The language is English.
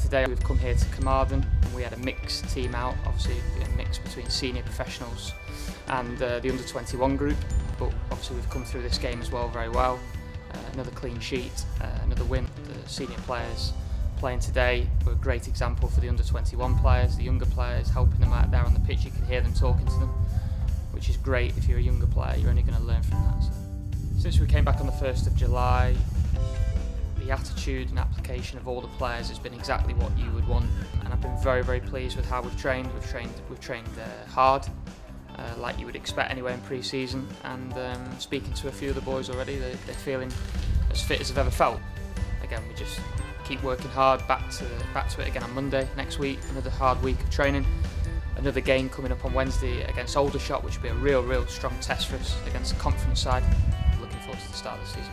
Today we've come here to Carmarthen and we had a mixed team out, obviously a mix between senior professionals and uh, the under 21 group, but obviously we've come through this game as well very well. Uh, another clean sheet, uh, another win. The senior players playing today were a great example for the under 21 players, the younger players, helping them out there on the pitch. You can hear them talking to them, which is great if you're a younger player, you're only going to learn from that. So. Since we came back on the 1st of July, attitude and application of all the players has been exactly what you would want. And I've been very very pleased with how we've trained. We've trained we've trained uh, hard uh, like you would expect anyway in pre-season. And um, speaking to a few of the boys already they're, they're feeling as fit as they've ever felt. Again we just keep working hard back to back to it again on Monday next week another hard week of training. Another game coming up on Wednesday against Aldershot which will be a real real strong test for us against the conference side. Looking forward to the start of the season